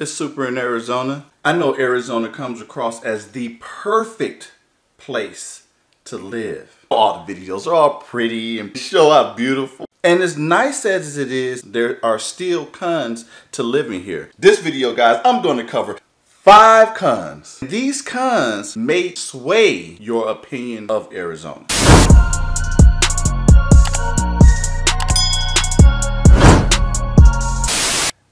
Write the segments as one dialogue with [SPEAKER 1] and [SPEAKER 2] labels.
[SPEAKER 1] It's Super in Arizona. I know Arizona comes across as the perfect place to live. All the videos are all pretty and show how beautiful. And as nice as it is, there are still cons to living here. This video, guys, I'm going to cover five cons. These cons may sway your opinion of Arizona.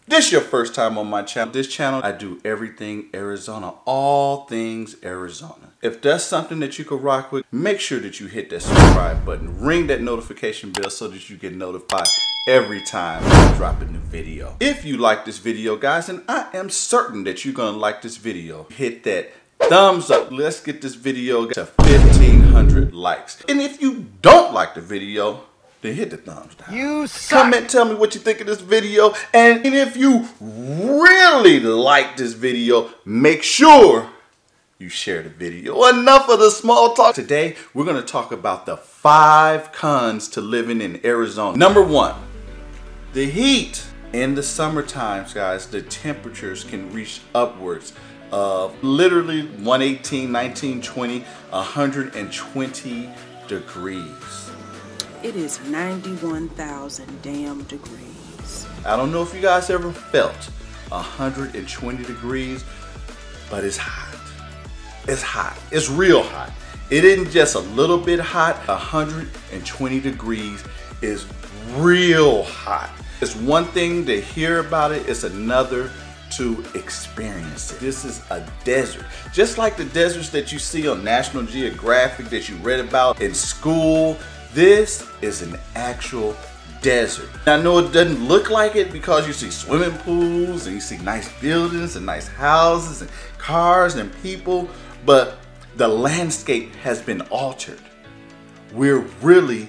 [SPEAKER 1] This your first time on my channel, this channel, I do everything Arizona, all things Arizona. If that's something that you could rock with, make sure that you hit that subscribe button, ring that notification bell so that you get notified every time I drop a new video. If you like this video, guys, and I am certain that you're gonna like this video, hit that thumbs up. Let's get this video to 1,500 likes. And if you don't like the video, then hit the thumbs down.
[SPEAKER 2] You suck.
[SPEAKER 1] Comment, tell me what you think of this video. And if you really like this video, make sure you share the video. Enough of the small talk. Today, we're going to talk about the five cons to living in Arizona. Number one, the heat. In the summer times, guys, the temperatures can reach upwards of literally 118, 19, 20, 120 degrees.
[SPEAKER 3] It is 91,000 damn degrees.
[SPEAKER 1] I don't know if you guys ever felt 120 degrees, but it's hot. It's hot. It's real hot. It isn't just a little bit hot. 120 degrees is real hot. It's one thing to hear about it, it's another to experience it. This is a desert. Just like the deserts that you see on National Geographic that you read about in school, this is an actual desert. I know it doesn't look like it because you see swimming pools and you see nice buildings and nice houses and cars and people, but the landscape has been altered. We're really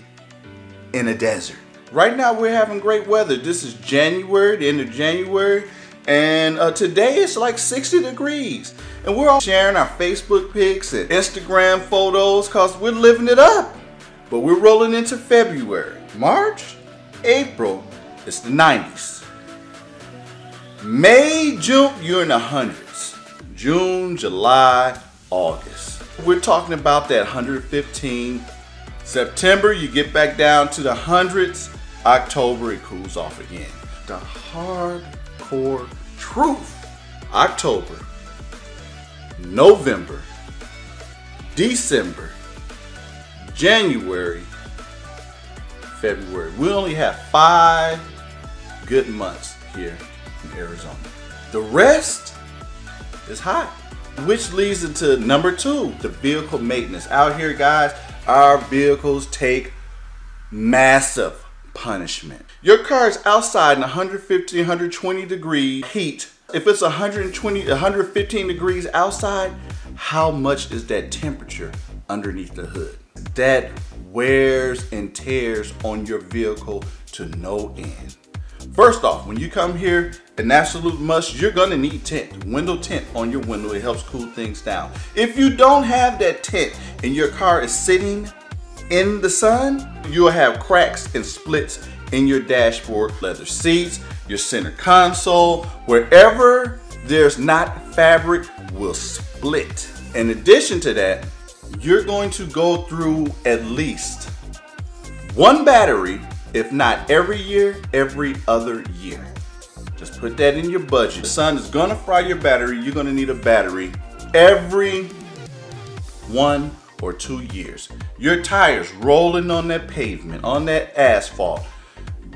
[SPEAKER 1] in a desert. Right now we're having great weather. This is January, the end of January, and uh, today it's like 60 degrees. And we're all sharing our Facebook pics and Instagram photos because we're living it up. But we're rolling into February. March, April, it's the 90s. May, June, you're in the hundreds. June, July, August. We're talking about that 115. September, you get back down to the hundreds. October, it cools off again. The hardcore truth. October, November, December, January, February. We only have five good months here in Arizona. The rest is hot. Which leads into number two, the vehicle maintenance. Out here, guys, our vehicles take massive punishment. Your car is outside in 150, 120 degree heat. If it's 120, 115 degrees outside, how much is that temperature underneath the hood? That wears and tears on your vehicle to no end. First off, when you come here, an absolute must, you're gonna need tint, window tint on your window. It helps cool things down. If you don't have that tint and your car is sitting in the sun, you'll have cracks and splits in your dashboard, leather seats, your center console, wherever there's not fabric will split. In addition to that, you're going to go through at least one battery, if not every year, every other year. Just put that in your budget. The sun is gonna fry your battery. You're gonna need a battery every one or two years. Your tires rolling on that pavement, on that asphalt,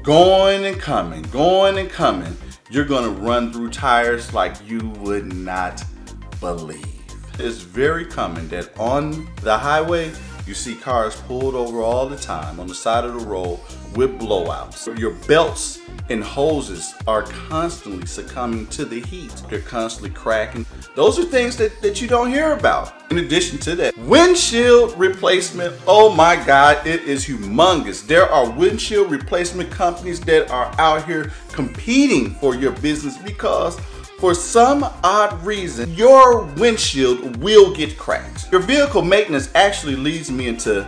[SPEAKER 1] going and coming, going and coming. You're gonna run through tires like you would not believe. It's very common that on the highway, you see cars pulled over all the time on the side of the road with blowouts. Your belts and hoses are constantly succumbing to the heat. They're constantly cracking. Those are things that, that you don't hear about. In addition to that, windshield replacement, oh my God, it is humongous. There are windshield replacement companies that are out here competing for your business because for some odd reason, your windshield will get cracked. Your vehicle maintenance actually leads me into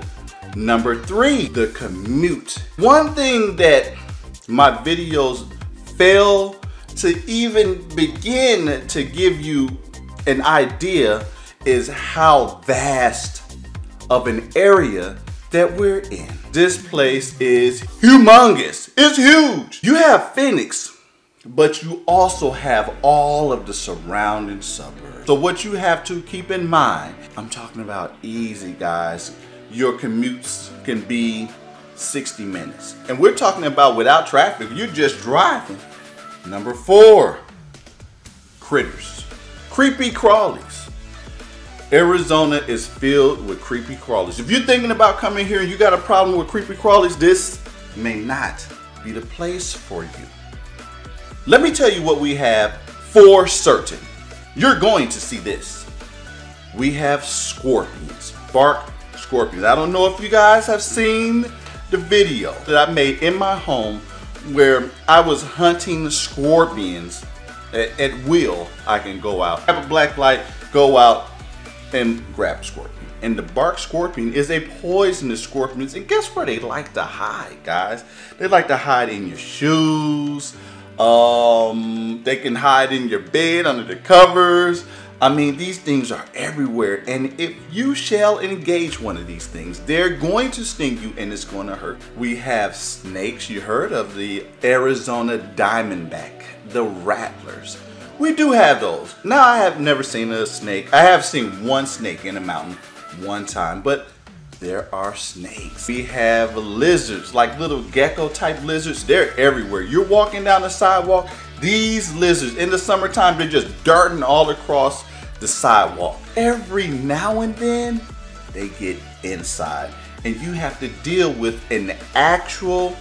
[SPEAKER 1] number three, the commute. One thing that my videos fail to even begin to give you an idea is how vast of an area that we're in. This place is humongous. It's huge. You have Phoenix, but you also have all of the surrounding suburbs. So what you have to keep in mind, I'm talking about easy guys. Your commutes can be 60 minutes. And we're talking about without traffic, you're just driving. Number four, critters. Creepy crawlies. Arizona is filled with creepy crawlies. If you're thinking about coming here and you got a problem with creepy crawlies, this may not be the place for you. Let me tell you what we have for certain. You're going to see this. We have scorpions, bark scorpions. I don't know if you guys have seen the video that I made in my home where I was hunting scorpions at, at will. I can go out, have a black light, go out and grab scorpion. And the bark scorpion is a poisonous scorpion. And guess where they like to hide, guys? They like to hide in your shoes. Um, they can hide in your bed under the covers. I mean, these things are everywhere. And if you shall engage one of these things, they're going to sting you and it's going to hurt. We have snakes. You heard of the Arizona Diamondback, the rattlers. We do have those. Now, I have never seen a snake. I have seen one snake in a mountain one time, but there are snakes. We have lizards, like little gecko type lizards. They're everywhere. You're walking down the sidewalk, these lizards in the summertime, they're just darting all across the sidewalk. Every now and then, they get inside, and you have to deal with an actual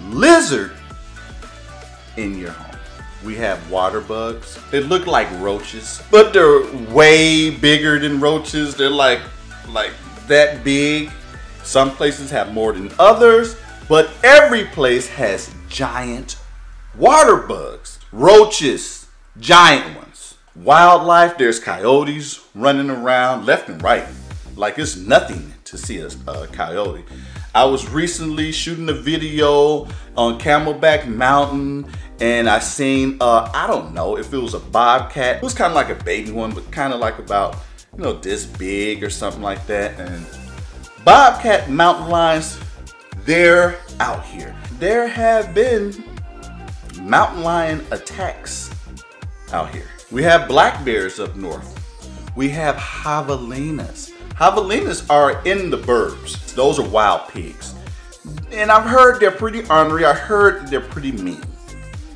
[SPEAKER 1] lizard in your home. We have water bugs. They look like roaches, but they're way bigger than roaches. They're like like that big. Some places have more than others, but every place has giant water bugs, roaches, giant ones. Wildlife, there's coyotes running around left and right. Like it's nothing to see a, a coyote. I was recently shooting a video on Camelback Mountain and I seen, uh, I don't know if it was a bobcat. It was kind of like a baby one, but kind of like about, you know, this big or something like that. And bobcat mountain lions, they're out here. There have been mountain lion attacks out here. We have black bears up north. We have javelinas. Javelinas are in the burbs. Those are wild pigs. And I've heard they're pretty ornery. I heard they're pretty mean.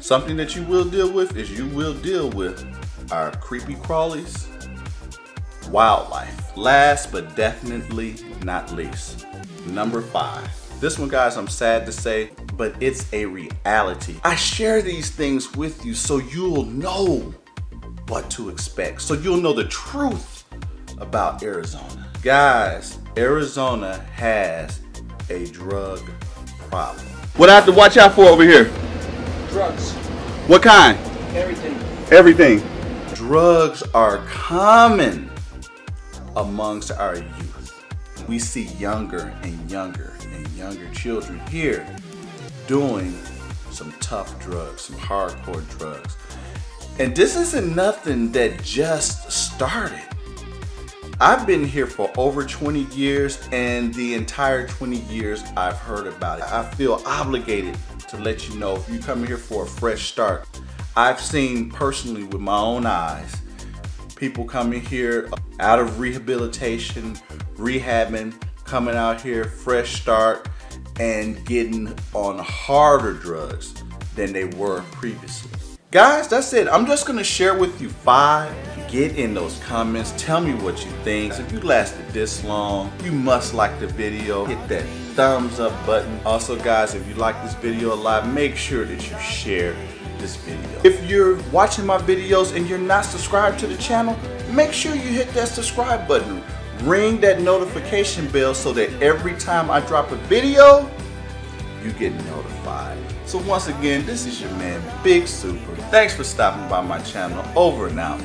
[SPEAKER 1] Something that you will deal with is you will deal with our creepy crawlies, wildlife. Last but definitely not least, number five. This one, guys, I'm sad to say, but it's a reality. I share these things with you so you'll know what to expect, so you'll know the truth about Arizona. Guys, Arizona has a drug problem. What I have to watch out for over here?
[SPEAKER 2] Drugs.
[SPEAKER 1] What kind?
[SPEAKER 2] Everything.
[SPEAKER 1] Everything. Drugs are common amongst our youth. We see younger and younger and younger children here doing some tough drugs, some hardcore drugs. And this isn't nothing that just started. I've been here for over 20 years, and the entire 20 years I've heard about it. I feel obligated to let you know if you come here for a fresh start. I've seen personally with my own eyes people coming here out of rehabilitation, rehabbing, coming out here fresh start and getting on harder drugs than they were previously. Guys, that's it. I'm just gonna share with you five. Get in those comments. Tell me what you think. If you lasted this long, you must like the video. Hit that thumbs up button. Also, guys, if you like this video a lot, make sure that you share this video. If you're watching my videos and you're not subscribed to the channel, make sure you hit that subscribe button. Ring that notification bell so that every time I drop a video, you get notified. So once again, this is your man, Big Super. Thanks for stopping by my channel. Over and out.